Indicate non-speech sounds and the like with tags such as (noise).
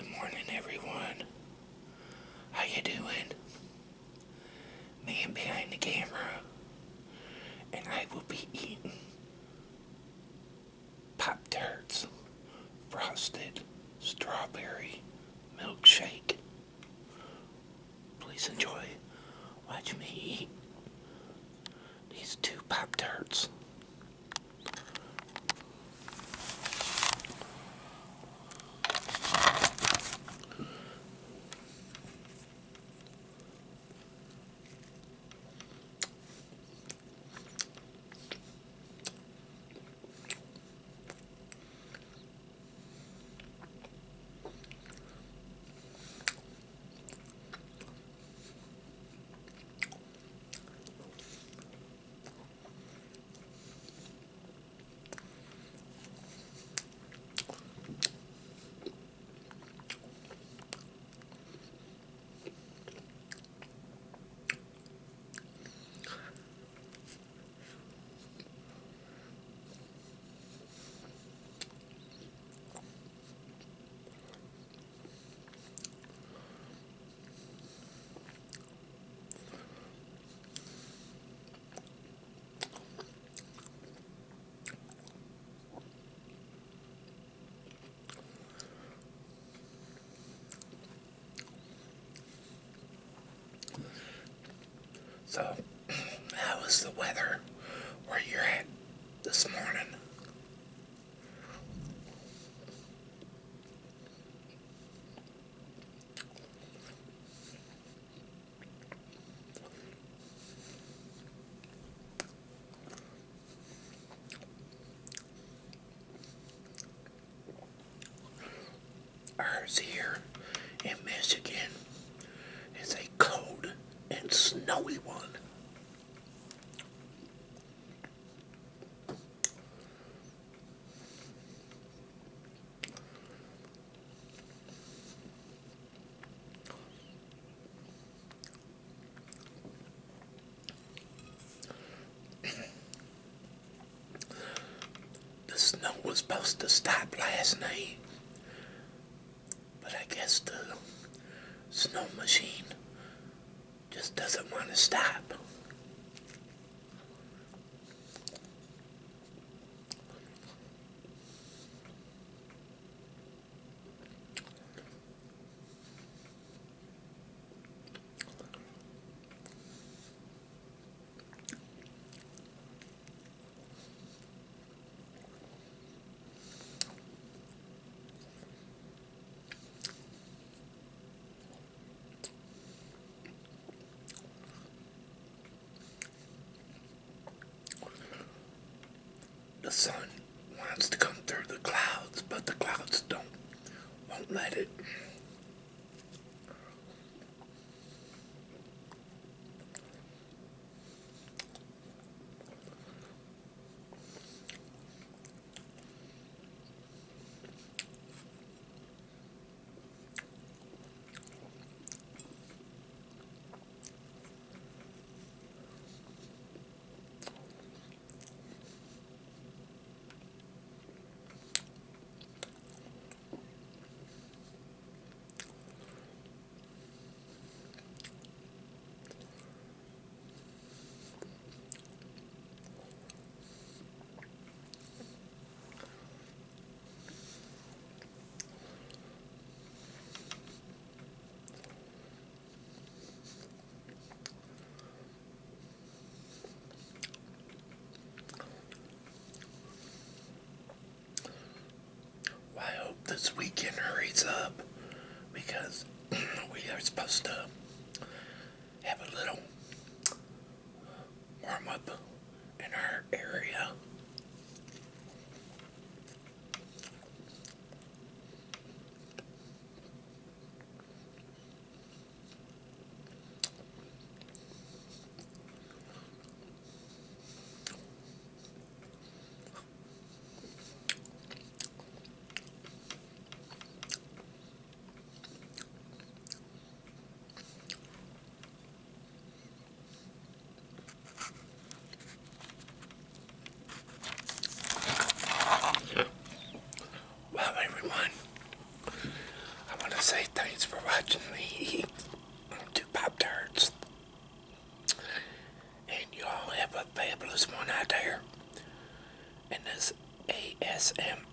Good morning, everyone. How you doing? Man behind the camera, and I will be eating Pop Tarts Frosted Strawberry Milkshake. Please enjoy. Watch me eat these two Pop Tarts. So, how is the weather where you're at this morning? Ours here in Michigan and snowy one. The snow was supposed to stop last night, but I guess the snow machine just doesn't want to stop. The sun wants to come through the clouds, but the clouds don't won't let it. This weekend hurries up because (clears throat) we are supposed to have a little warm up in our area. There.